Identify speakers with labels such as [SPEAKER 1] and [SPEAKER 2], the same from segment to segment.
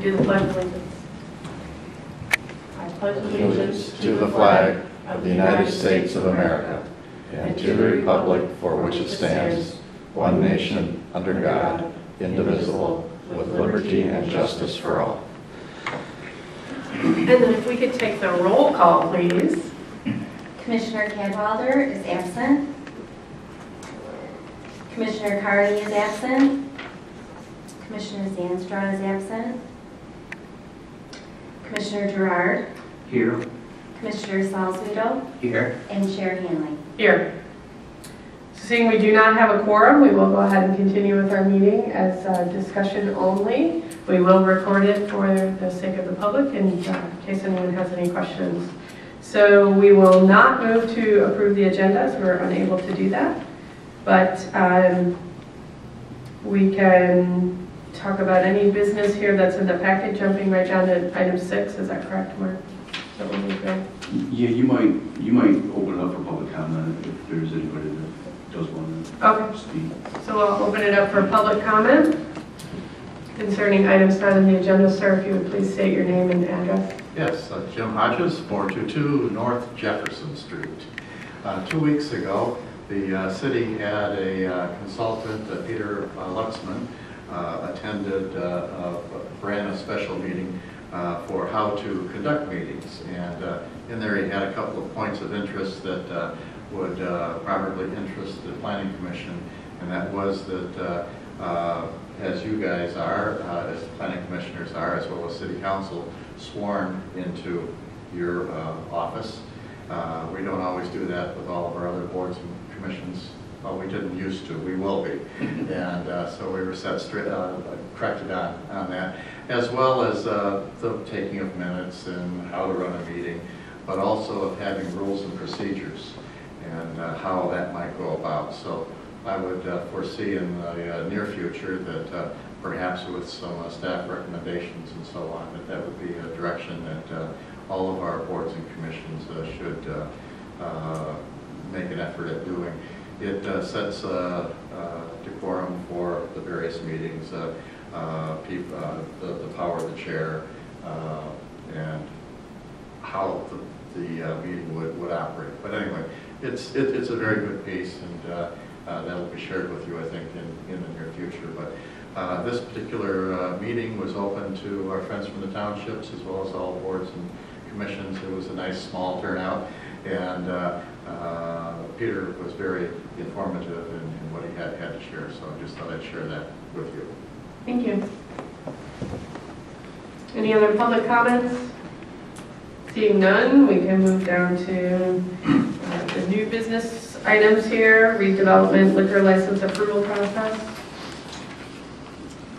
[SPEAKER 1] to do the pledge of allegiance. I pledge
[SPEAKER 2] allegiance to the flag of the United States of America and to the republic for which it stands, one nation, under God, indivisible, with liberty and justice for all.
[SPEAKER 1] And then if we could take the roll call, please.
[SPEAKER 3] Commissioner Cadwalder is absent. Commissioner Carney is absent. Commissioner Zanstra is absent. Commissioner Gerard,
[SPEAKER 4] Here.
[SPEAKER 3] Commissioner Salzweedl,
[SPEAKER 4] Here.
[SPEAKER 3] and Chair Hanley.
[SPEAKER 1] Here. Seeing we do not have a quorum, we will go ahead and continue with our meeting as uh, discussion only. We will record it for the sake of the public and uh, in case anyone has any questions. So we will not move to approve the agenda as we're unable to do that. But um, we can talk about any business here that's in the packet, jumping right down to item six. Is that correct, Mark? Is that what we're doing?
[SPEAKER 5] Yeah, you might, you might open it up for public comment if there's anybody that does want
[SPEAKER 1] Okay.
[SPEAKER 5] to speak.
[SPEAKER 1] So I'll open it up for public comment concerning items not on the agenda. Sir, if you would please state your name and address.
[SPEAKER 2] Yes, uh, Jim Hodges, 422 North Jefferson Street. Uh, Two weeks ago, the uh, city had a uh, consultant, uh, Peter uh, Luxman, attended uh, a- ran a special meeting uh, for how to conduct meetings. And uh, in there, he had a couple of points of interest that uh, would uh, probably interest the planning commission. And that was that, uh, uh, as you guys are, uh, as the planning commissioners are, as well as city council, sworn into your uh, office. Uh, We don't always do that with all of our other boards and commissions. Well, we didn't used to, we will be. And uh, so we were set straight, uh, corrected on, on that, as well as uh, the taking of minutes and how to run a meeting, but also of having rules and procedures and uh, how that might go about. So I would uh, foresee in the uh, near future that uh, perhaps with some uh, staff recommendations and so on, that that would be a direction that uh, all of our boards and commissions uh, should uh, uh, make an effort at doing. It uh, sets uh, decorum for the various meetings, uh, uh, uh, the the power of the chair, uh, and how the, the uh, meeting would, would operate. But anyway, it's, it- it's a very good piece, and that'll be shared with you, I think, in, in the near future. But this particular meeting was open to our friends from the townships, as well as all boards and commissions. It was a nice, small turnout, and Peter was very informative in in what he had, had to share, so I just thought I'd share that with you.
[SPEAKER 1] Thank you. Any other public comments? Seeing none, we can move down to uh, the new business items here, redevelopment liquor license approval process.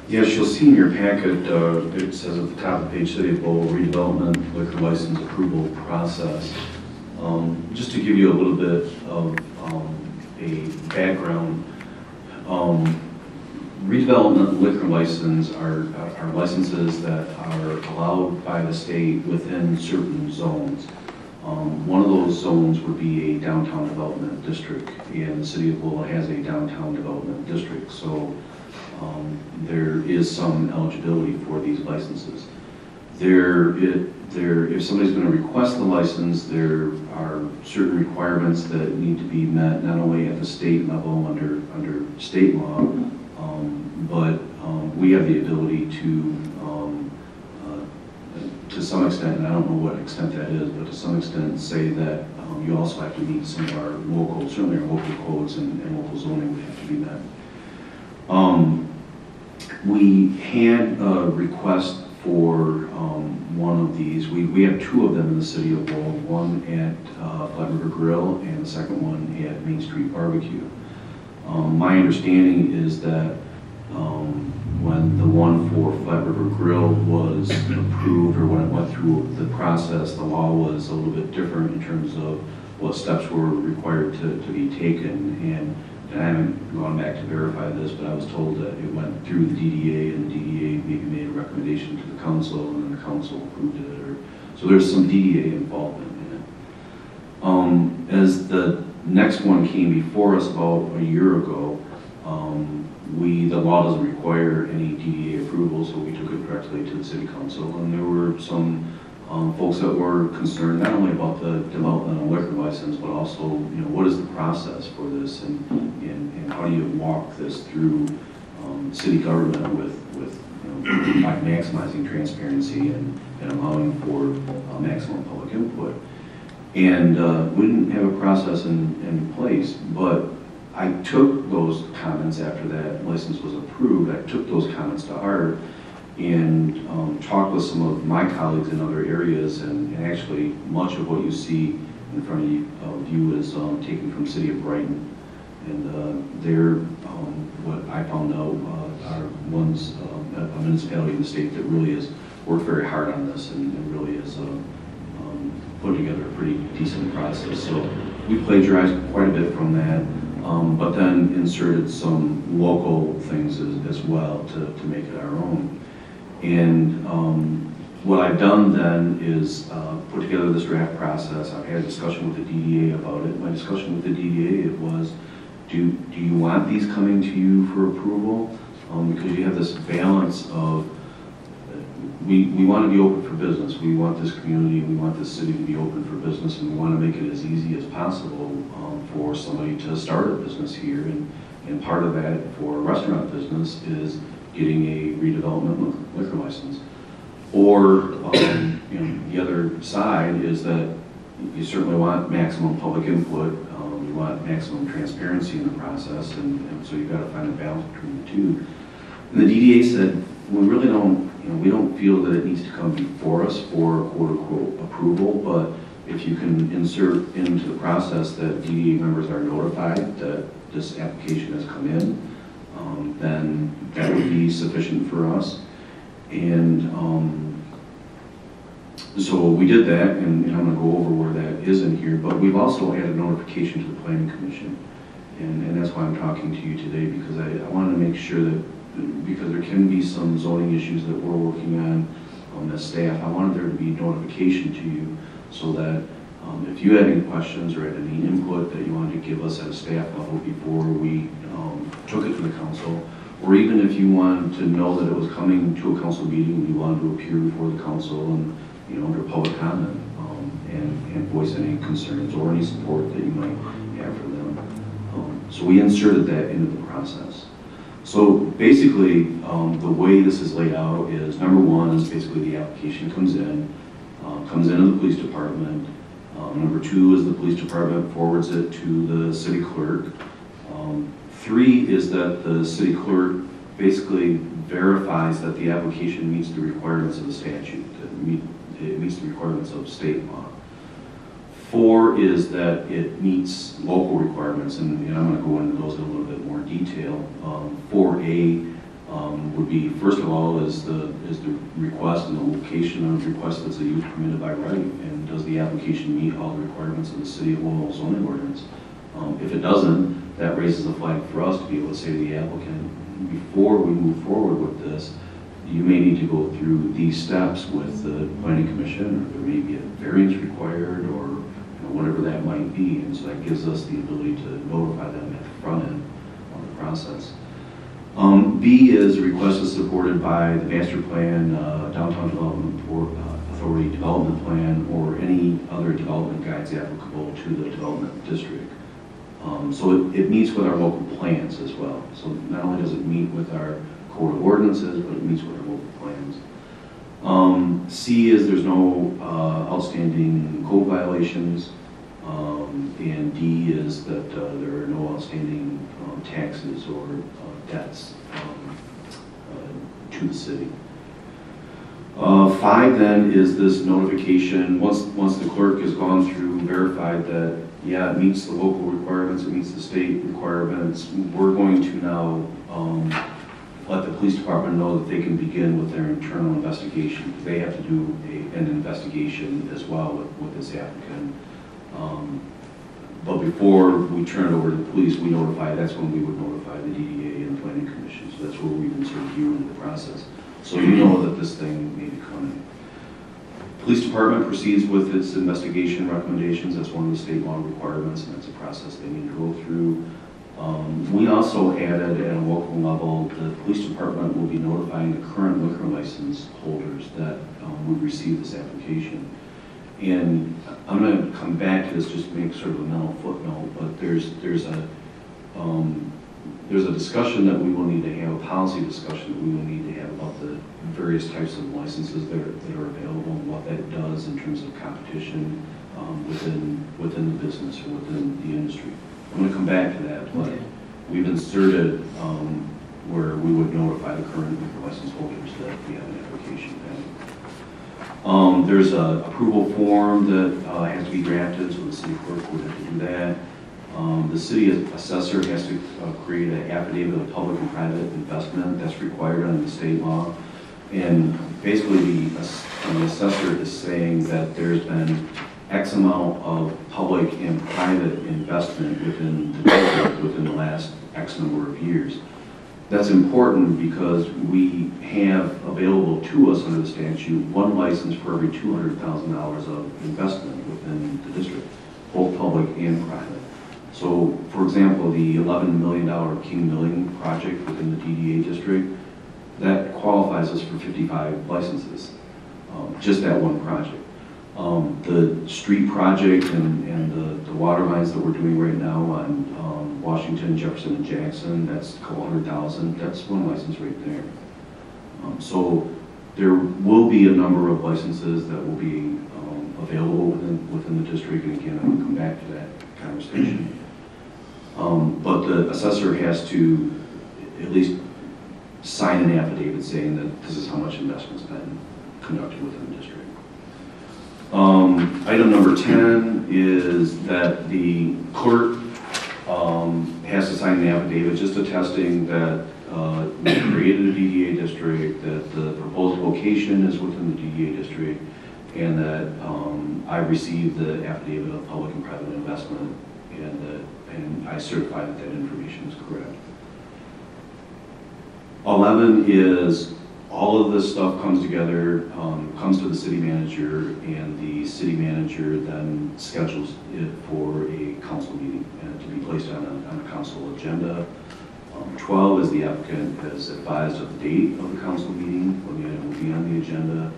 [SPEAKER 5] Yes, you'll see in your packet, uh, it says at the top of the page, City of Lowell redevelopment liquor license approval process. Um, Just to give you a little bit of um, a background, um, redevelopment liquor license are are licenses that are allowed by the state within certain zones. Um, One of those zones would be a downtown development district, and the city of Lowell has a downtown development district, so um, there is some eligibility for these licenses. There, it, there, if somebody's gonna request the license, there are certain requirements that need to be met, not only at the state level under, under state law, um, but, um, we have the ability to, um, uh, to some extent, and I don't know what extent that is, but to some extent say that, um, you also have to meet some of our local, certainly our local codes and, and local zoning would have to be met. Um, we had a request for um, one of these. We, we have two of them in the city of Lowell, one at uh, Flat River Grill and the second one at Main Street Barbecue. Um, My understanding is that um, when the one for Flat River Grill was approved, or when it went through the process, the law was a little bit different in terms of what steps were required to, to be taken. And and I haven't gone back to verify this, but I was told that it went through the DDA, and the DDA maybe made a recommendation to the council, and then the council approved it, or, so there's some DDA involvement in it. Um, as the next one came before us about a year ago, Um, We, the law doesn't require any DDA approval, so we took it directly to the city council. And there were some um, folks that were concerned not only about the development of liquor license, but also, you know, what is the process for this? And, and and how do you walk this through um, city government with, with, you know, maximizing transparency and and allowing for uh, maximum public input? And uh, we didn't have a process in, in place, but I took those comments after that license was approved, I took those comments to heart and um, talked with some of my colleagues in other areas, and and actually, much of what you see in front of you- is um, taken from City of Brighton. And uh, they're, um, what I found out, uh, are ones, um, a municipality in the state that really has worked very hard on this and and really is uh, um, put together a pretty decent process. So we plagiarized quite a bit from that, um, but then inserted some local things as, as well to, to make it our own. And um, what I've done then is uh, put together this draft process. I've had a discussion with the DDA about it. My discussion with the DDA it was, do, do you want these coming to you for approval? Um, Because you have this balance of we, we want to be open for business. We want this community, we want this city to be open for business, and we want to make it as easy as possible um, for somebody to start a business here. And, and part of that for a restaurant business is getting a redevelopment liquor license. Or, um, you know, the other side is that you certainly want maximum public input, um, you want maximum transparency in the process, and, and so you've got to find a balance between the two. And the DDA said, we really don't, you know, we don't feel that it needs to come before us for quote-unquote approval, but if you can insert into the process that DDA members are notified that this application has come in, um, then that would be sufficient for us. And um, so we did that, and and I'm going to go over where that is in here, but we've also added notification to the planning commission. And, and that's why I'm talking to you today, because I, I wanted to make sure that, because there can be some zoning issues that we're working on, um, as staff, I wanted there to be notification to you, so that, um, if you had any questions or had any input that you wanted to give us at a staff level before we, um, took it to the council, or even if you wanted to know that it was coming to a council meeting, you wanted to appear before the council and, you know, under public comment, um, and, and voice any concerns or any support that you might have for them. Um, So we inserted that into the process. So basically, um, the way this is laid out is, number one is basically the application comes in, uh, comes into the police department. Um, Number two is the police department forwards it to the city clerk. Um, Three is that the city clerk basically verifies that the application meets the requirements of the statute, that meet- it meets the requirements of state law. Four is that it meets local requirements, and and I'm going to go into those in a little bit more detail. Um, 4A um, would be, first of all, is the, is the request and the location of the request that's a use permitted by right, and does the application meet all the requirements of the city of Lowell zoning ordinance? Um, If it doesn't, that raises a flag for us to be able to say to the applicant, before we move forward with this, you may need to go through these steps with the planning commission, or there may be a variance required, or you know, whatever that might be, and so that gives us the ability to notify them at the front end of the process. Um, B is a request is supported by the master plan, uh, downtown development for, uh, authority development plan, or any other development guides applicable to the development district. Um, so it, it meets with our local plans as well. So not only does it meet with our code of ordinances, but it meets with our local plans. Um, C is there's no, uh, outstanding code violations. Um, and D is that, uh, there are no outstanding, um, taxes or, uh, debts, um, uh, to the city. Uh, Five then is this notification, once, once the clerk has gone through, verified that, yeah, it meets the local requirements, it meets the state requirements, we're going to now um, let the police department know that they can begin with their internal investigation, they have to do a- an investigation as well with, with this applicant. Um, But before we turn it over to the police, we notify, that's when we would notify the DDA and the planning commission, so that's where we insert you into the process. So you know that this thing may be coming. Police department proceeds with its investigation recommendations, that's one of the state law requirements, and that's a process they need to go through. Um, We also added at a local level, the police department will be notifying the current liquor license holders that um, we received this application. And I'm going to come back to this, just to make sort of a mental footnote, but there's, there's a, um, there's a discussion that we will need to have, a policy discussion that we will need to have about the various types of licenses that are, that are available and what that does in terms of competition um, within, within the business or within the industry. I'm going to come back to that, but we've inserted um, where we would notify the current license holders that we have an application pending. Um, There's an approval form that uh, has to be drafted, so the city clerk would have to do that. Um, The city assessor has to uh, create an affidavit of public and private investment that's required under the state law. And basically, the the assessor is saying that there's been X amount of public and private investment within the district within the last X number of years. That's important because we have available to us under the statute, one license for every $200,000 of investment within the district, both public and private. So, for example, the $11 million King Milling project within the DDA district, that qualifies us for 55 licenses, um, just that one project. Um, The street project and, and the, the water lines that we're doing right now on um, Washington, Jefferson, and Jackson, that's a couple hundred thousand, that's one license right there. Um, So there will be a number of licenses that will be um, available within, within the district, and again, I'll come back to that conversation. Um, But the assessor has to at least sign an affidavit saying that this is how much investment's been conducted within the district. Um, Item number 10 is that the clerk um, has to sign an affidavit just attesting that uh, we created a DDA district, that the proposed location is within the DDA district, and that um, I received the affidavit of public and private investment, and that, and I certify that that information is correct. 11 is, all of this stuff comes together, um, comes to the city manager, and the city manager then schedules it for a council meeting, and to be placed on a, on a council agenda. Um, 12 is the applicant has advised of the date of the council meeting, when item will be on the agenda.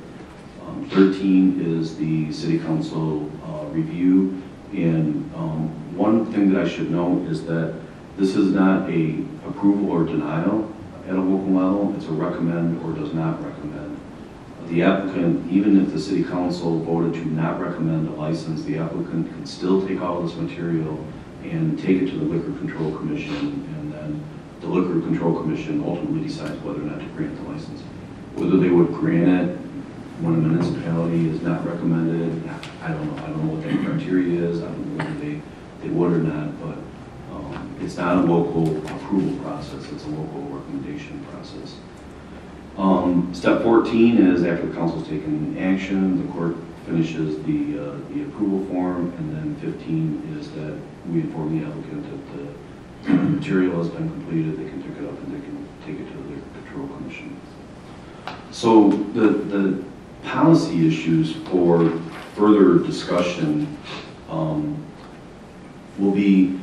[SPEAKER 5] Um, 13 is the city council uh, review, and um, one thing that I should note is that this is not a approval or denial at a local level, it's a recommend or does not recommend. The applicant, even if the city council voted to not recommend a license, the applicant can still take all this material and take it to the Liquor Control Commission, and then the Liquor Control Commission ultimately decides whether or not to grant the license. Whether they would grant it when a municipality is not recommended, I don't know, I don't know what that criteria is, I don't know whether they, they would or not, but It's not a local approval process, it's a local recommendation process. Um, Step 14 is after the council's taken action, the court finishes the, uh, the approval form, and then 15 is that we inform the applicant that the material has been completed, they can pick it up and they can take it to the Control Commission. So the, the policy issues for further discussion um, will be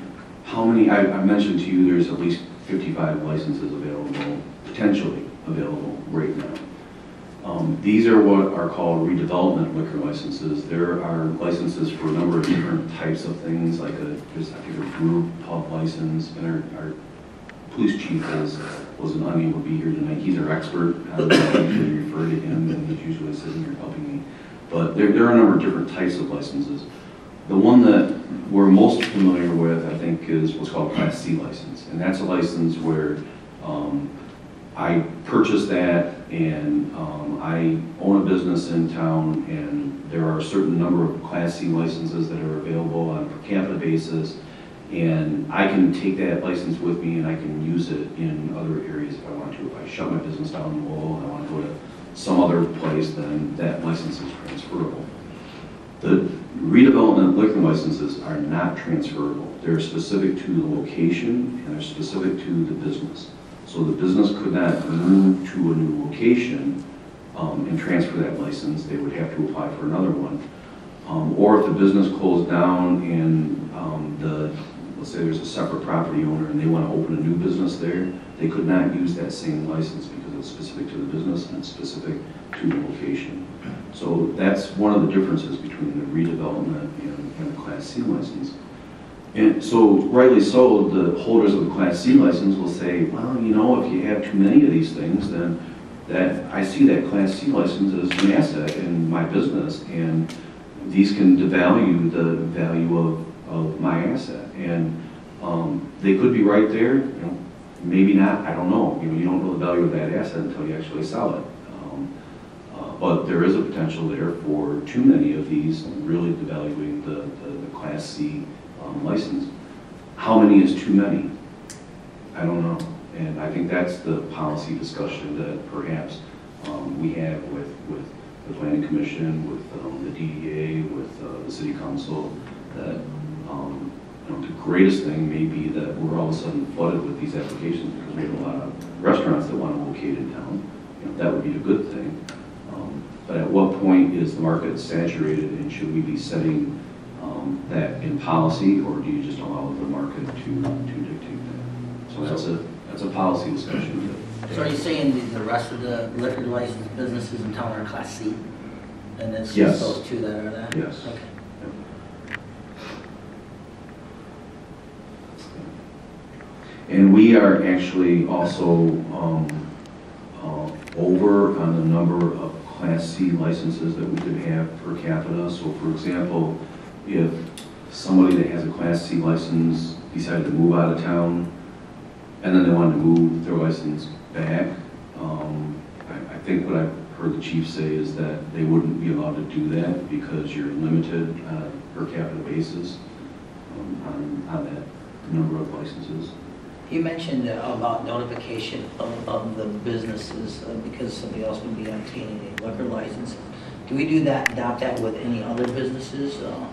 [SPEAKER 5] how many, I, I mentioned to you, there's at least 55 licenses available, potentially available right now. Um, These are what are called redevelopment liquor licenses. There are licenses for a number of different types of things, like a, there's, I think, a brew pub license, and our, our police chief is, wasn't unable to be here tonight. He's our expert. I usually refer to him, and he's usually sitting here helping me. But there, there are a number of different types of licenses. The one that we're most familiar with, I think, is what's called Class C license. And that's a license where um, I purchased that and um, I own a business in town and there are a certain number of Class C licenses that are available on a per capita basis. And I can take that license with me and I can use it in other areas if I want to. If I shut my business down in Lowell and I want to go to some other place, then that license is transferable. The redevelopment liquor licenses are not transferable. They're specific to the location and they're specific to the business. So the business could not move to a new location um, and transfer that license. They would have to apply for another one. Um, Or if the business closed down and um, the let's say there's a separate property owner and they want to open a new business there, they could not use that same license it's specific to the business and specific to the location. So that's one of the differences between the redevelopment and, and the Class C license. And so rightly so, the holders of the Class C license will say, well, you know, if you have too many of these things, then that, I see that Class C license as an asset in my business, and these can devalue the value of, of my asset. And, um, they could be right there, you know, maybe not, I don't know. You know, you don't know the value of that asset until you actually sell it. Um, uh, But there is a potential there for too many of these, really devaluing the, the, the Class C um, license. How many is too many? I don't know. And I think that's the policy discussion that perhaps um, we have with, with the planning commission, with um, the DDA, with uh, the city council, that, um, the greatest thing may be that we're all of a sudden flooded with these applications because we have a lot of restaurants that want to locate in town. You know, that would be a good thing. Um, But at what point is the market saturated and should we be setting um, that in policy, or do you just allow the market to, to dictate that? So that's a, that's a policy discussion.
[SPEAKER 4] So are you saying that the rest of the liquor license businesses in town are class C? And it's
[SPEAKER 5] Yes.
[SPEAKER 4] just those two that are that?
[SPEAKER 5] Yes.
[SPEAKER 4] Okay.
[SPEAKER 5] And we are actually also um, uh, over on the number of Class C licenses that we could have per capita. So for example, if somebody that has a Class C license decided to move out of town, and then they wanted to move their license back, um, I I think what I've heard the chief say is that they wouldn't be allowed to do that because you're limited on a per capita basis um, on on that number of licenses.
[SPEAKER 4] You mentioned uh, about notification of, of the businesses uh, because somebody else would be obtaining a liquor license. Do we do that, adopt that with any other businesses? uh,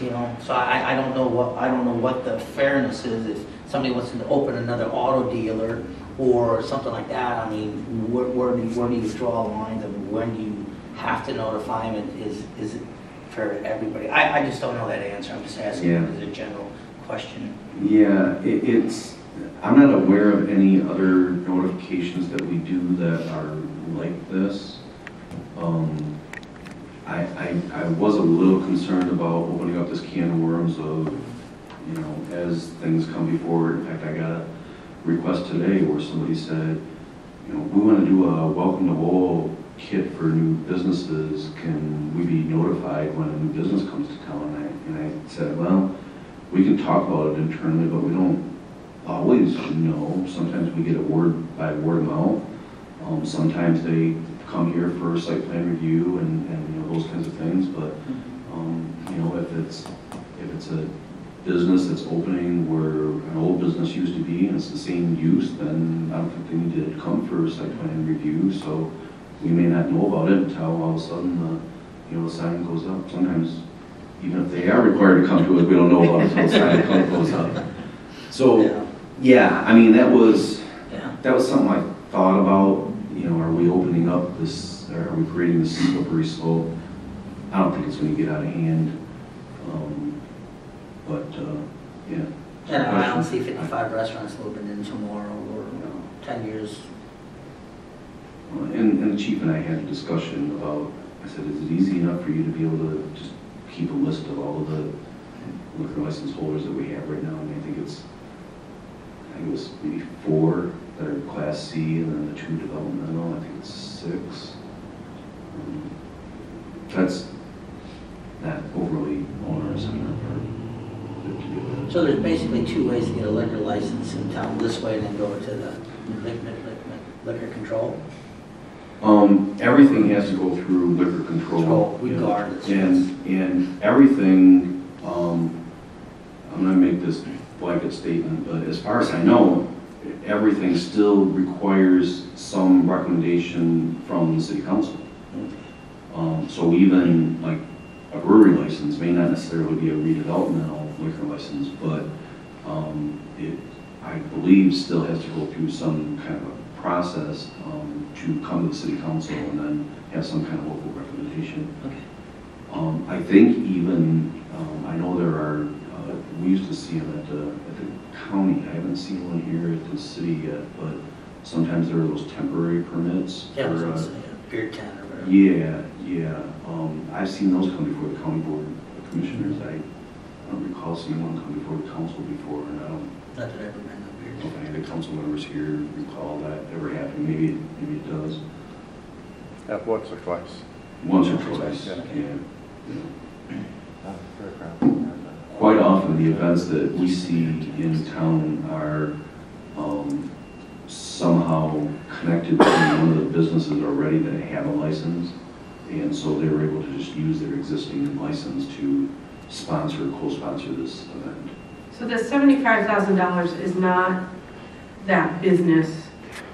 [SPEAKER 4] You know, so I, I don't know what, I don't know what the fairness is if somebody wants to open another auto dealer or something like that. I mean, where, where do you, where do you draw the lines of when you have to notify them? And Is, is it for everybody? I, I just don't know that answer. I'm just asking
[SPEAKER 5] Yeah.
[SPEAKER 4] as a general question.
[SPEAKER 5] Yeah, it, it's, I'm not aware of any other notifications that we do that are like this. Um, I, I, I was a little concerned about opening up this can of worms of, you know, as things come before. In fact, I got a request today where somebody said, you know, we want to do a welcome to Lowell kit for new businesses. Can we be notified when a new business comes to town? And I, and I said, well, we can talk about it internally, but we don't always know. Sometimes we get it word by word of mouth. Um, sometimes they come here for a site plan review and, and, you know, those kinds of things, but, um, you know, if it's, if it's a business that's opening where an old business used to be and it's the same use, then I don't think they need to come for a site plan review, so we may not know about it until all of a sudden, the, you know, the sign goes up. Sometimes, even if they are required to come to us, we don't know about it until the sign goes up. So,
[SPEAKER 4] Yeah.
[SPEAKER 5] I mean, that was,
[SPEAKER 4] Yeah.
[SPEAKER 5] that was something I thought about, you know, are we opening up this, or are we creating this slippery slope? I don't think it's gonna get out of hand, um, but, uh, yeah.
[SPEAKER 4] And I don't see 55 restaurants opening in tomorrow or
[SPEAKER 5] You know,
[SPEAKER 4] 10 years.
[SPEAKER 5] And, and the chief and I had a discussion about, I said, is it easy enough for you to be able to just keep a list of all of the liquor license holders that we have right now? And I think it's, I think it was maybe four that are class C and then the two developmental, I think it's six. Um, That's not overly onerous on our part.
[SPEAKER 4] So there's basically two ways to get a liquor license in town, this way and then go to the liquor, control.
[SPEAKER 5] Um, everything has to go through liquor control.
[SPEAKER 4] Control, regardless.
[SPEAKER 5] And, and everything, um, I'm gonna make this blanket statement, but as far as I know, everything still requires some recommendation from the city council. Um, so even like a brewery license may not necessarily be a redevelopmental liquor license, but, um, it, I believe, still has to go through some kind of a process, um, to come to the city council and then have some kind of local recommendation.
[SPEAKER 4] Okay.
[SPEAKER 5] Um, I think even, um, I know there are we used to see them at the, at the county. I haven't seen one here at the city yet, but sometimes there are those temporary permits.
[SPEAKER 4] Yeah, I was
[SPEAKER 5] for,
[SPEAKER 4] gonna
[SPEAKER 5] uh,
[SPEAKER 4] say, a beer tent or whatever.
[SPEAKER 5] Yeah, yeah, um, I've seen those come before the county board of commissioners. I I don't recall seeing one come before the council before, and I don't
[SPEAKER 4] Not that I've ever been to a beer
[SPEAKER 5] know
[SPEAKER 4] tent.
[SPEAKER 5] if any of the council members here recall that ever happening. Maybe, it- maybe it does.
[SPEAKER 6] At once or twice.
[SPEAKER 5] Once or twice,
[SPEAKER 6] Yeah.
[SPEAKER 5] yeah. yeah. Quite often, the events that we see in town are um, somehow connected to one of the businesses already that have a license. And so they were able to just use their existing license to sponsor, co-sponsor this event.
[SPEAKER 1] So the seventy-five thousand dollars is not that business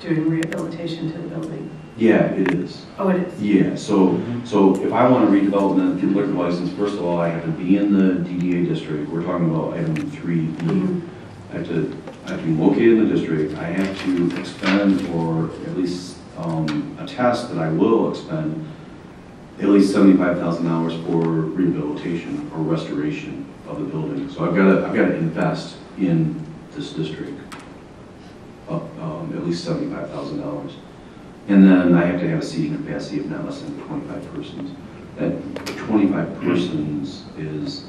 [SPEAKER 1] doing rehabilitation to the building?
[SPEAKER 5] Yeah, it is.
[SPEAKER 1] Oh, it is?
[SPEAKER 5] Yeah, so, so if I want to a redevelopment liquor license, first of all, I have to be in the DDA district. We're talking about item three E.
[SPEAKER 1] Mhm.
[SPEAKER 5] I have to, I have to be located in the district, I have to expend or at least um, attest that I will expend at least seventy-five thousand dollars for rehabilitation or restoration of the building. So I've got to, I've got to invest in this district, up, um, at least seventy-five thousand dollars. And then I have to have a seating capacity of not less than twenty-five persons. That twenty-five persons is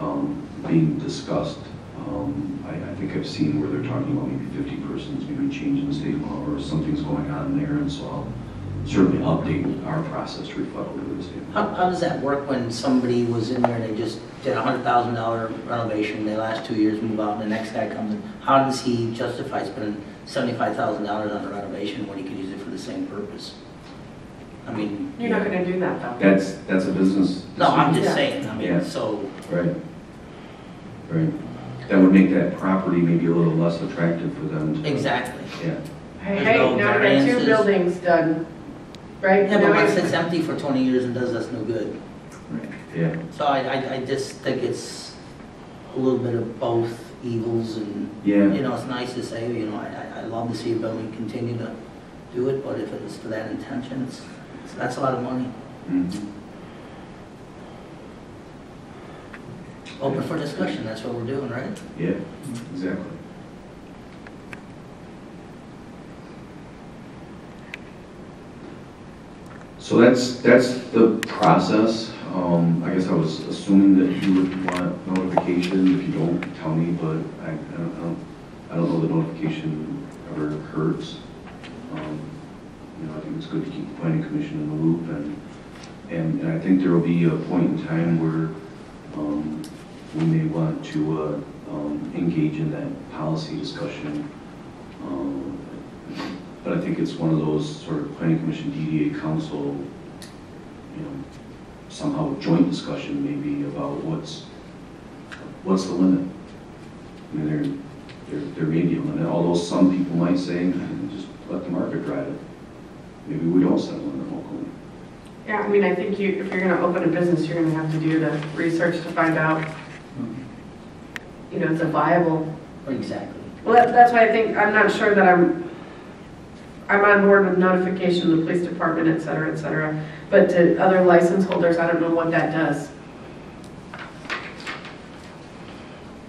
[SPEAKER 5] um, being discussed. Um, I, I think I've seen where they're talking about maybe 50 persons, maybe changing the state law or something's going on there, and so I'll certainly update our process to reflect what the state
[SPEAKER 4] How, how does that work when somebody was in there and they just did a hundred thousand dollar renovation, they last two years move out, and the next guy comes in? How does he justify spending seventy-five thousand dollars on a renovation when he could use it for the same purpose? I mean,
[SPEAKER 1] You're not gonna do that though?
[SPEAKER 5] That's, that's a business.
[SPEAKER 4] no, I'm just
[SPEAKER 1] Yeah.
[SPEAKER 4] saying, I
[SPEAKER 5] Yeah.
[SPEAKER 4] mean, so,
[SPEAKER 5] Right. Right. That would make that property maybe a little less attractive for them to.
[SPEAKER 4] exactly.
[SPEAKER 5] Yeah.
[SPEAKER 1] Hey,
[SPEAKER 4] There's
[SPEAKER 1] hey, now we got two buildings done, right?
[SPEAKER 4] Yeah, but
[SPEAKER 1] we-
[SPEAKER 4] once it's empty for twenty years and does us no good.
[SPEAKER 5] Yeah.
[SPEAKER 4] So I, I, I just think it's a little bit of both evils and
[SPEAKER 5] Yeah.
[SPEAKER 4] You know, it's nice to say, you know, I, I- I love to see a building continue to do it, but if it was for that intention, it's, it's- that's a lot of money.
[SPEAKER 5] Mhm.
[SPEAKER 4] Open for discussion, that's what we're doing, right?
[SPEAKER 5] Yeah, exactly. So that's, that's the process. Um, I guess I was assuming that you would want notification. If you don't, tell me, but I, I don't, don't, I don't know the notification ever hurts. Um, You know, I think it's good to keep the planning commission in the loop and, and, and I think there will be a point in time where, um, we may want to, uh, um, engage in that policy discussion. Um, But I think it's one of those sort of planning commission, DDA council, you know, somehow joint discussion maybe about what's, what's the limit? I mean, there, there, there may be a limit, although some people might say, hmm, just let the market drive it. Maybe we don't set a limit locally.
[SPEAKER 1] Yeah, I mean, I think you, if you're gonna open a business, you're gonna have to do the research to find out, mm-hmm. you know, it's a viable.
[SPEAKER 4] Exactly.
[SPEAKER 1] Well, that- that's why I think, I'm not sure that I'm, I'm on board with notification of the police department, et cetera, et cetera. But to other license holders, I don't know what that does.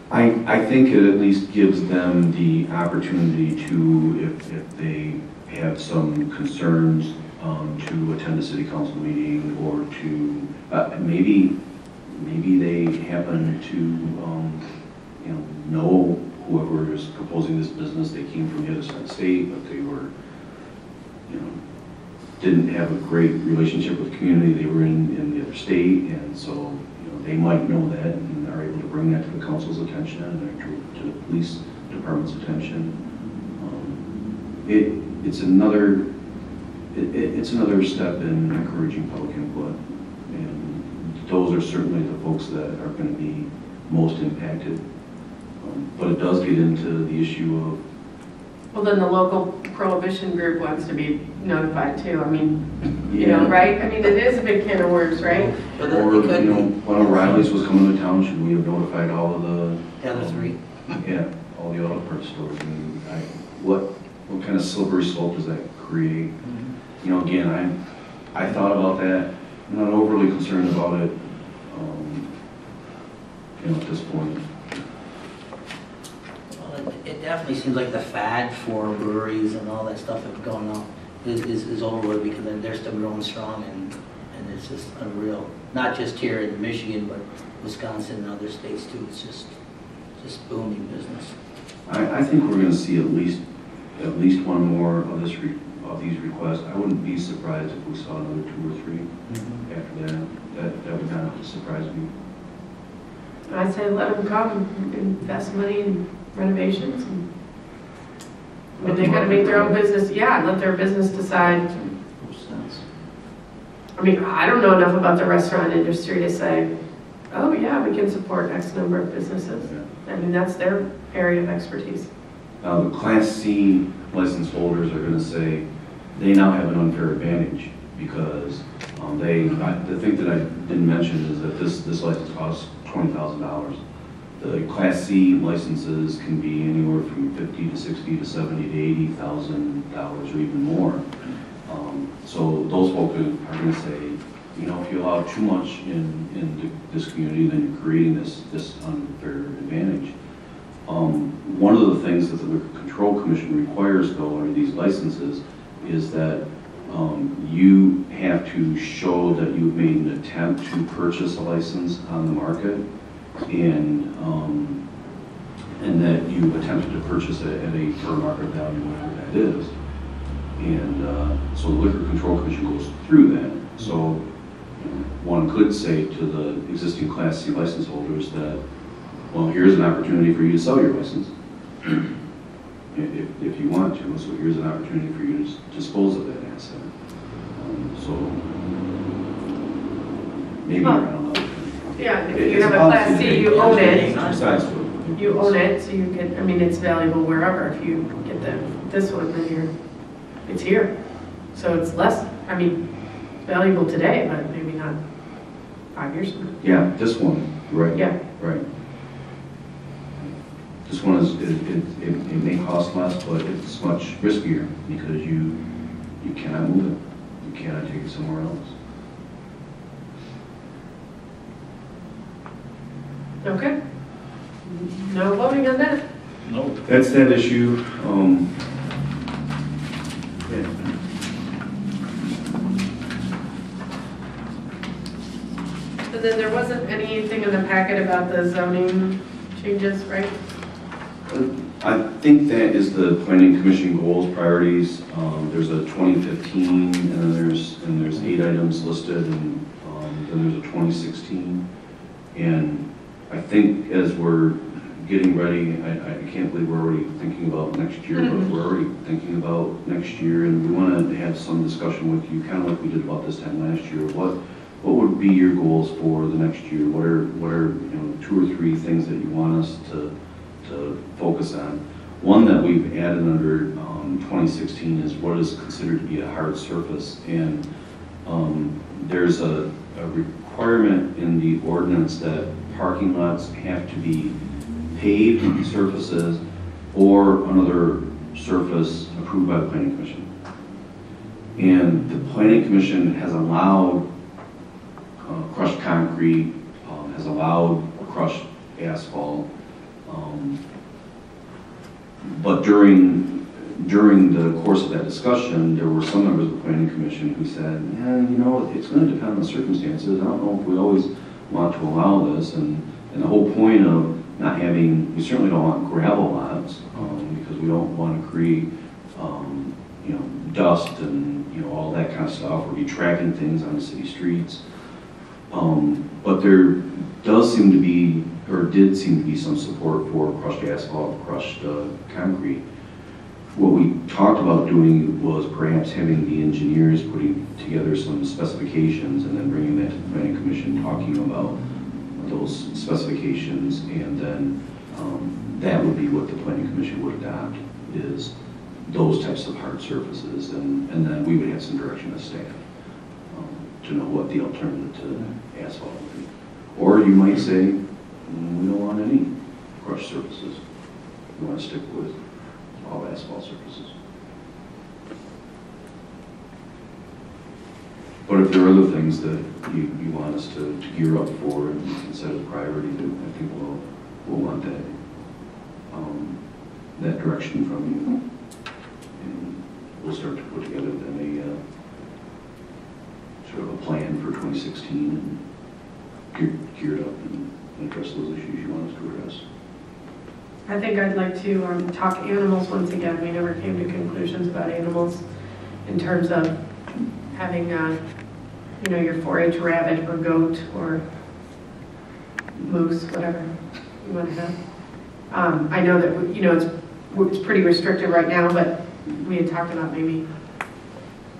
[SPEAKER 5] I, I think it at least gives them the opportunity to, if, if they have some concerns, um, to attend a city council meeting or to, uh, maybe, maybe they happen to, um, you know, know whoever is proposing this business, they came from the other side of the state, but they were, you know, didn't have a great relationship with the community, they were in, in the other state, and so, you know, they might know that and are able to bring that to the council's attention and to, to the police department's attention. Um, It, it's another, it, it- it's another step in encouraging public input, and those are certainly the folks that are gonna be most impacted. Um, But it does get into the issue of
[SPEAKER 1] Well, then the local prohibition group wants to be notified too. I mean, you know, right? I mean, it is a big can of worms, right?
[SPEAKER 4] But then
[SPEAKER 5] Or,
[SPEAKER 4] they
[SPEAKER 5] you know,
[SPEAKER 4] could,
[SPEAKER 5] when O'Reilly's was coming to town, should we have notified all of the,
[SPEAKER 4] the other three.
[SPEAKER 5] yeah, all the auto parts stores? And I, what, what kind of slippery slope does that create? You know, again, I, I thought about that, I'm not overly concerned about it, um, you know, at this point.
[SPEAKER 4] It definitely seems like the fad for breweries and all that stuff have gone up, is, is, is over because they're- they're still growing strong and, and it's just unreal. Not just here in Michigan, but Wisconsin and other states too. It's just, just booming business.
[SPEAKER 5] I, I think we're gonna see at least, at least one more of this, re- of these requests. I wouldn't be surprised if we saw another two or three mm-hmm. after that. That, that would not surprise me.
[SPEAKER 1] I say let them come, invest money in renovations. But I mean, they gotta make their own business, yeah, let their business decide.
[SPEAKER 5] Makes sense.
[SPEAKER 1] I mean, I don't know enough about the restaurant industry to say, oh, yeah, we can support X number of businesses.
[SPEAKER 5] Yeah.
[SPEAKER 1] I mean, that's their area of expertise.
[SPEAKER 5] Now, the Class C license holders are gonna say, they now have an unfair advantage because um, they, I- the thing that I didn't mention is that this, this license costs twenty thousand dollars. The Class C licenses can be anywhere from fifty to sixty to seventy to eighty thousand dollars or even more. Um, So those folks are are gonna say, you know, if you allow too much in, in this community, then you're creating this, this unfair advantage. Um, One of the things that the Control Commission requires though under these licenses is that um, you have to show that you've made an attempt to purchase a license on the market and, um, and that you attempted to purchase it at a fair market value, whatever that is. And uh, so the Liquor Control Commission goes through that. So you know, one could say to the existing Class C license holders that, well, here's an opportunity for you to sell your license, if, if you want to, so here's an opportunity for you to dispose of that asset. Um, So, maybe
[SPEAKER 1] Well,
[SPEAKER 5] around that.
[SPEAKER 1] Yeah, if
[SPEAKER 5] It's
[SPEAKER 1] you have a
[SPEAKER 5] policy
[SPEAKER 1] Class C, you own it, you own it, so you can, I mean, it's valuable wherever. If you get the, this one, then you're, it's here. So it's less, I mean, valuable today, but maybe not five years from now.
[SPEAKER 5] Yeah, this one, right.
[SPEAKER 1] Yeah.
[SPEAKER 5] Right. This one is, it, it, it it may cost less, but it's much riskier because you, you cannot move it. You cannot take it somewhere else.
[SPEAKER 1] Okay? No voting on that?
[SPEAKER 4] No.
[SPEAKER 5] That's that issue. Um, yeah.
[SPEAKER 1] And then there wasn't anything in the packet about the zoning changes, right?
[SPEAKER 5] I think that is the planning commission goals, priorities. Um, There's a 2015, and then there's, and there's eight items listed, and um, then there's a 2016. And I think as we're getting ready, I, I can't believe we're already thinking about next year, but
[SPEAKER 1] Mhm.
[SPEAKER 5] we're already thinking about next year, and we want to have some discussion with you, kind of like we did about this time last year. What, what would be your goals for the next year? What are, what are, you know, two or three things that you want us to, to focus on? One that we've added under um, 2016 is what is considered to be a hard surface. And um, there's a, a requirement in the ordinance that parking lots have to be paved surfaces or another surface approved by the planning commission. And the planning commission has allowed uh, crushed concrete, um, has allowed crushed asphalt. um, But during, during the course of that discussion, there were some members of the planning commission who said, yeah, you know, it's gonna depend on the circumstances. I don't know if we always want to allow this. And, and the whole point of not having, we certainly don't want gravel lots, um, because we don't want to create, um, you know, dust and, you know, all that kind of stuff, or be tracking things on the city streets. Um, But there does seem to be, or did seem to be some support for crushed asphalt, crushed uh, concrete. What we talked about doing was perhaps having the engineers putting together some specifications and then bringing that to the planning commission, talking about those specifications, and then um, that would be what the planning commission would adopt, is those types of hard surfaces, and, and then we would have some direction as staff um, to know what the alternative to asphalt would be. Or you might say, "Mm, we don't want any crushed surfaces. We want to stick with all asphalt surfaces. But if there are other things that you, you want us to to gear up for and and set as priority, then I think we'll, we'll want that. Um, that direction from you. And we'll start to put together then a, uh, sort of a plan for 2016 and gear- geared up and address those issues you want us to address.
[SPEAKER 1] I think I'd like to um, talk animals once again. We never came to conclusions about animals in terms of having, uh, you know, your 4-H rabbit or goat or moose, whatever you want to have. Um, I know that, you know, it's, it's pretty restricted right now, but we had talked about maybe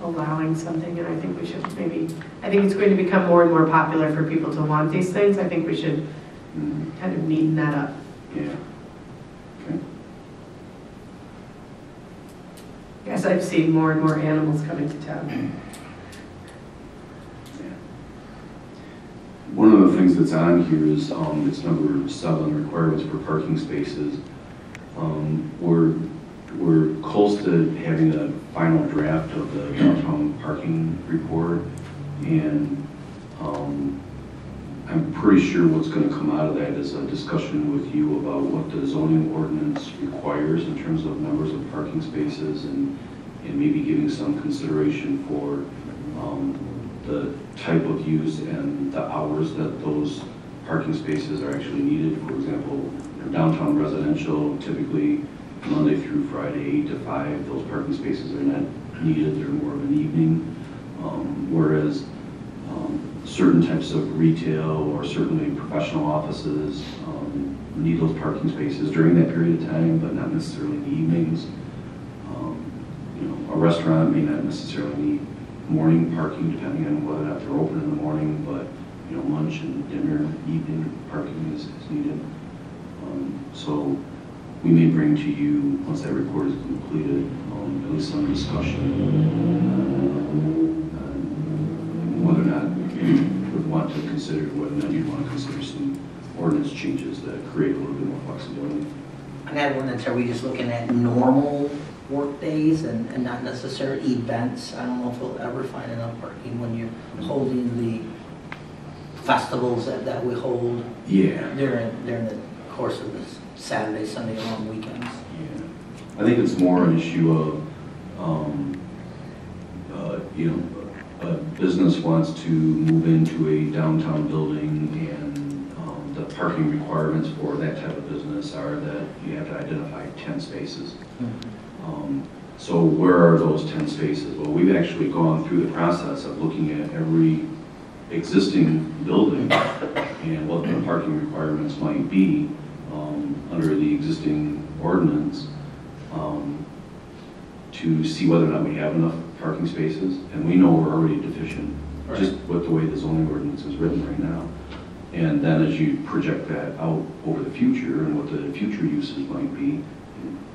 [SPEAKER 1] allowing something, and I think we should maybe, I think it's going to become more and more popular for people to want these things. I think we should
[SPEAKER 5] Mm,
[SPEAKER 1] kind of neaten that up.
[SPEAKER 5] Yeah. Okay.
[SPEAKER 1] I've seen more and more animals coming to town.
[SPEAKER 5] One of the things that's on here is, um, it's number seven, requirements for parking spaces. Um, we're, we're close to having a final draft of the downtown parking report. And, um, I'm pretty sure what's gonna come out of that is a discussion with you about what the zoning ordinance requires in terms of numbers of parking spaces and, and maybe giving some consideration for, um, the type of use and the hours that those parking spaces are actually needed. For example, downtown residential, typically Monday through Friday, eight to five, those parking spaces are not needed, they're more of an evening. Um, Whereas um, certain types of retail or certainly professional offices um, need those parking spaces during that period of time, but not necessarily in the evenings. A restaurant may not necessarily need morning parking depending on whether or not they're open in the morning, but, you know, lunch and dinner, evening parking is, is needed. Um, So we may bring to you, once that report is completed, um, at least some discussion on whether or not you would want to consider, whether or not you'd want to consider some ordinance changes that create a little bit more flexibility.
[SPEAKER 4] On that ordinance, are we just looking at normal work days and, and not necessarily events? I don't know if we'll ever find enough parking when you're holding the festivals that, that we hold
[SPEAKER 5] Yeah.
[SPEAKER 4] during, during the course of the Saturday, Sunday, long weekends.
[SPEAKER 5] Yeah. I think it's more an issue of, um, uh, you know, a business wants to move into a downtown building and um, the parking requirements for that type of business are that you have to identify 10 spaces. Um, So where are those 10 spaces? Well, we've actually gone through the process of looking at every existing building and what the parking requirements might be um, under the existing ordinance um, to see whether or not we have enough parking spaces. And we know we're already deficient, just with the way the zoning ordinance is written right now. And then as you project that out over the future and what the future uses might be,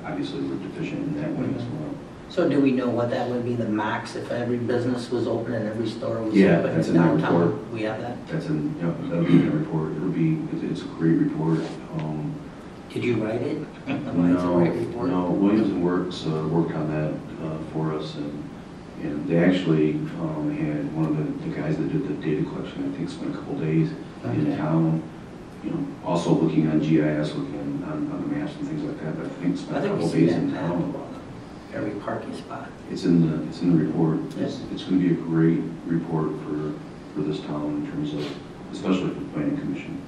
[SPEAKER 5] obviously we're deficient in that way as well.
[SPEAKER 4] So do we know what that would be, the max, if every business was open and every store was
[SPEAKER 5] Yeah,
[SPEAKER 4] open
[SPEAKER 5] that's
[SPEAKER 4] in
[SPEAKER 5] in the
[SPEAKER 4] downtown?
[SPEAKER 5] report.
[SPEAKER 4] We have that?
[SPEAKER 5] That's in, you know, that'll be in the report. It'll be, it's- it's a great report. Um,
[SPEAKER 4] Did you write it? Why it's a
[SPEAKER 5] No,
[SPEAKER 4] great report?
[SPEAKER 5] no, Williams and Works uh, worked on that uh, for us, and, and they actually um, had one of the the guys that did the data collection, I think spent a couple days in
[SPEAKER 4] Okay.
[SPEAKER 5] town, you know, also looking on GIS, looking on, on the maps and things like but I think
[SPEAKER 4] I
[SPEAKER 5] spent a
[SPEAKER 4] think we see that
[SPEAKER 5] in town.
[SPEAKER 4] every parking spot.
[SPEAKER 5] It's in the, it's in the report. It's, it's gonna be a great report for, for this town in terms of, especially for the planning commission.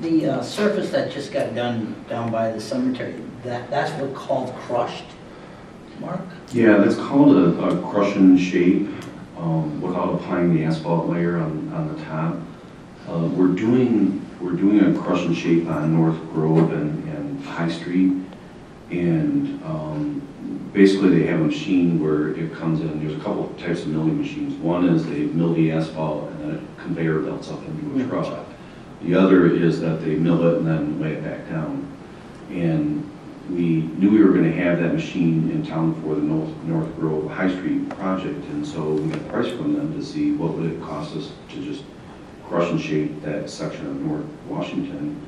[SPEAKER 4] The uh, surface that just got done down by the cemetery, that, that's what called crushed, Mark?
[SPEAKER 5] Yeah, that's called a, a crush and shape, um, without applying the asphalt layer on, on the top. Uh, we're doing, we're doing a crush and shape on North Grove and, and High Street. And, um, basically they have a machine where it comes in, there's a couple types of milling machines. One is they mill the asphalt and then it conveyor belts up into a truck. The other is that they mill it and then lay it back down. And we knew we were gonna have that machine in town for the North, North Grove High Street project, and so we got a price from them to see what would it cost us to just crush and shape that section of North Washington.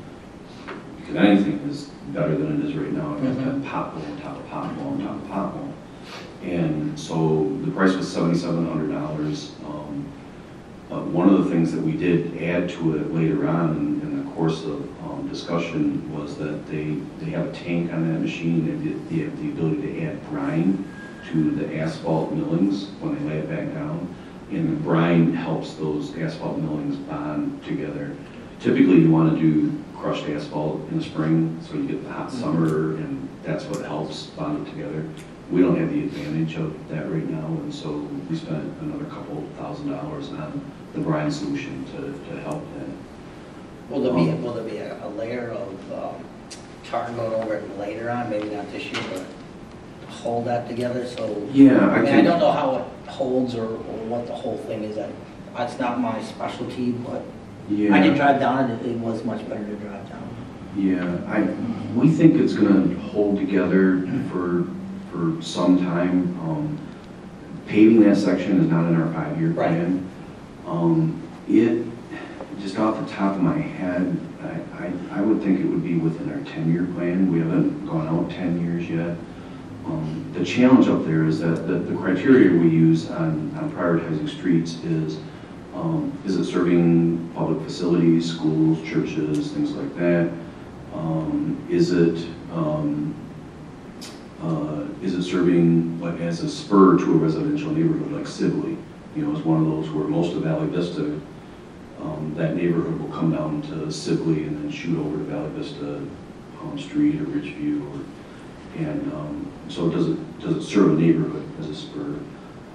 [SPEAKER 5] Because anything is better than it is right now, it's got pothole on top of pothole on top of pothole. And so the price was seventy-seven hundred dollars. Um, Uh, One of the things that we did add to it later on in- in the course of um, discussion was that they, they have a tank on that machine, and they- have the ability to add brine to the asphalt millings when they lay it back down. And the brine helps those asphalt millings bond together. Typically, you want to do crushed asphalt in the spring, so you get the hot summer, and that's what helps bond it together. We don't have the advantage of that right now, and so we spent another couple thousand dollars on the brine solution to, to help that.
[SPEAKER 4] Will there be, will there be a a layer of um, tar going over it later on, maybe not this year, but hold that together so?
[SPEAKER 5] Yeah,
[SPEAKER 4] I
[SPEAKER 5] I
[SPEAKER 4] mean, I don't know how it holds or, or what the whole thing is, that, that's not my specialty, but
[SPEAKER 5] yeah.
[SPEAKER 4] I did drive down it, it was much better to drive down.
[SPEAKER 5] Yeah, I, we think it's gonna hold together for, for some time. Um, Paving that section is not in our five-year
[SPEAKER 4] Right.
[SPEAKER 5] plan. Um, It, just off the top of my head, I, I, I would think it would be within our ten-year plan. We haven't gone out ten years yet. Um, The challenge up there is that the, the criteria we use on, on prioritizing streets is, um, is it serving public facilities, schools, churches, things like that? Um, Is it, um, uh, is it serving like as a spur to a residential neighborhood like Sibley? You know, it's one of those where most of Valley Vista, um, that neighborhood will come down to Sibley and then shoot over to Valley Vista, Palm Street or Ridgeview or, and, um, so does it, does it serve a neighborhood as a spur?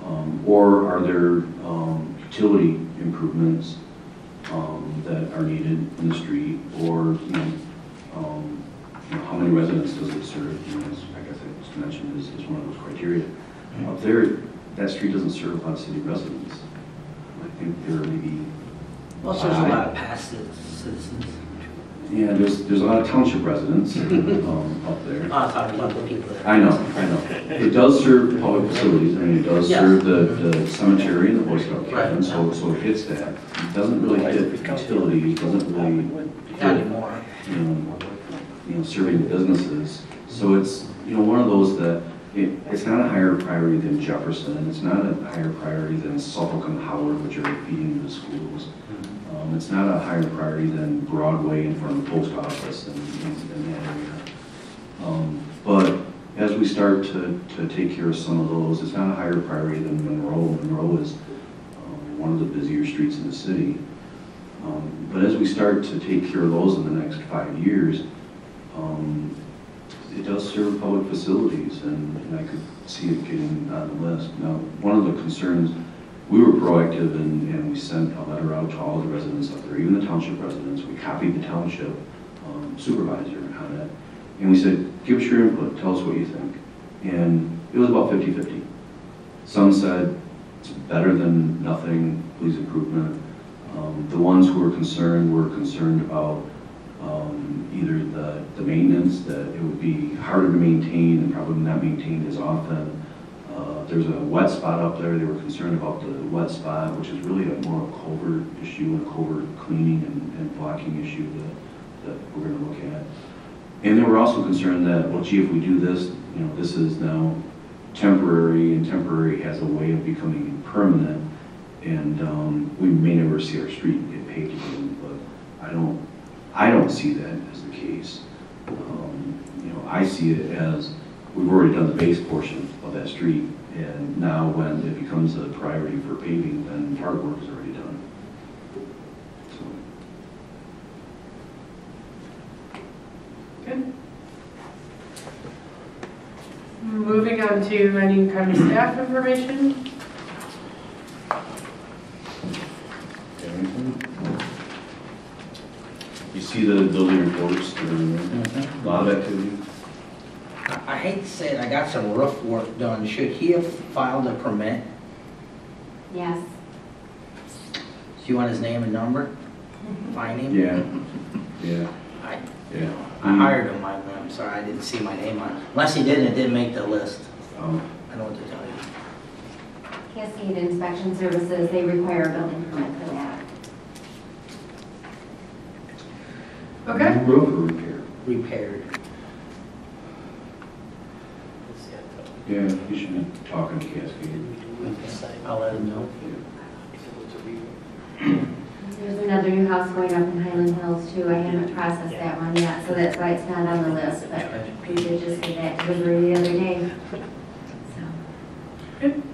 [SPEAKER 5] Um, Or are there, um, utility improvements, um, that are needed in the street? Or, you know, um, you know, how many residents does it serve? You know, as I guess I just mentioned, is, is one of those criteria. Up there, that street doesn't serve a lot of city residents. I think there are maybe
[SPEAKER 4] Well, there's a lot of passive citizens.
[SPEAKER 5] Yeah, there's, there's a lot of township residents um, up there.
[SPEAKER 4] I'm not talking about the people that.
[SPEAKER 5] I know, I know. It does serve public facilities, I mean, it does
[SPEAKER 4] Yes.
[SPEAKER 5] serve the the cemetery and the Boy Scout cabin,
[SPEAKER 4] Right.
[SPEAKER 5] so, so it hits that. It doesn't really hit utilities, doesn't really,
[SPEAKER 4] Not anymore.
[SPEAKER 5] you know, you know, serving the businesses. So it's, you know, one of those that, it, it's not a higher priority than Jefferson, and it's not a higher priority than Suffolk and Howard, which are feeding the schools. Um, It's not a higher priority than Broadway in front of the post office and, that area. Um, But as we start to, to take care of some of those, it's not a higher priority than Monroe. Monroe is um, one of the busier streets in the city. Um, But as we start to take care of those in the next five years, um, it does serve public facilities, and and I could see it getting on the list. Now, one of the concerns, we were proactive and, and we sent a letter out to all the residents up there, even the township residents. We copied the township um, supervisor on it, and we said, give us your input, tell us what you think. And it was about 50-50. Some said, it's better than nothing, please improvement. Um, The ones who were concerned were concerned about um, either the, the maintenance, that it would be harder to maintain and probably not maintained as often. Uh, There's a wet spot up there, they were concerned about the wet spot, which is really a more a culvert issue, a culvert cleaning and, and blocking issue that, that we're gonna look at. And they were also concerned that, well, gee, if we do this, you know, this is now temporary, and temporary has a way of becoming permanent, and um, we may never see our street get paved again, but I don't, I don't see that as the case. Um, You know, I see it as, we've already done the base portion of that street, and now when it becomes a priority for paving, then part work is already done. So,
[SPEAKER 1] Good. Moving on to any kind of staff information.
[SPEAKER 5] You see the building reports, there are a lot of activity.
[SPEAKER 4] I I hate to say it, I got some roof work done. Should he have filed a permit?
[SPEAKER 3] Yes.
[SPEAKER 4] Do you want his name and number? Find him?
[SPEAKER 5] Yeah, yeah,
[SPEAKER 4] I,
[SPEAKER 5] yeah.
[SPEAKER 4] I hired him, I'm, I'm sorry, I didn't see my name on it. Unless he didn't, it didn't make the list.
[SPEAKER 5] Um,
[SPEAKER 4] I don't know what to tell you.
[SPEAKER 3] Cascade Inspection Services, they require a building permit for that.
[SPEAKER 1] Okay,
[SPEAKER 5] New roof or repair?
[SPEAKER 4] Repaired.
[SPEAKER 5] Yeah, you should be talking to Cascade.
[SPEAKER 4] I'll let him know.
[SPEAKER 3] There's another new house going up in Highland Hills too. I haven't processed that one yet, so that's why it's not on the list, but we did just get that delivery the other day.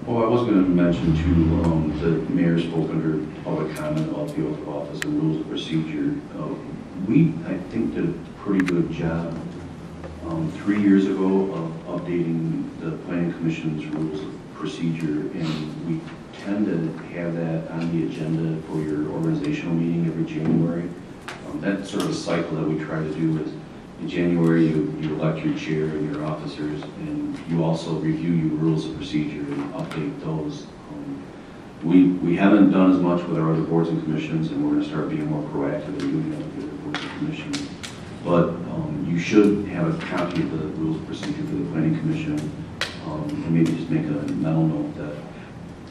[SPEAKER 5] Well, I was going to mention too, um, the mayor spoke under public comment about the oath of office and rules of procedure. Uh, We, I think, did a pretty good job um, three years ago of updating the planning commission's rules of procedure, and we tend to have that on the agenda for your organizational meeting every January. Um, That's sort of cycle that we try to do is, in January, you you elect your chair and your officers, and you also review your rules of procedure and update those. Um, We, we haven't done as much with our other boards and commissions, and we're going to start being more proactive in doing that with the boards and commissions. But um, you should have a copy of the rules of procedure for the planning commission, um, and maybe just make a mental note that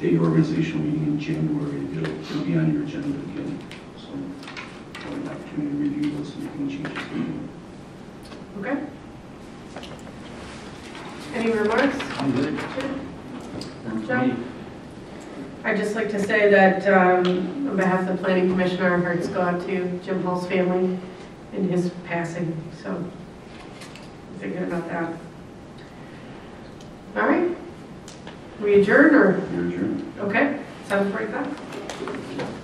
[SPEAKER 5] a organizational meeting in January, it'll it'll be on your agenda again. So, an opportunity to review those and make any changes.
[SPEAKER 1] Okay. Any remarks?
[SPEAKER 4] I'm good.
[SPEAKER 1] John? I'd just like to say that um, on behalf of the planning commission, our hearts go out to Jim Hall's family in his passing, so thinking about that. All right. We adjourn or,
[SPEAKER 5] Your adjourned.
[SPEAKER 1] okay, seven forty-five?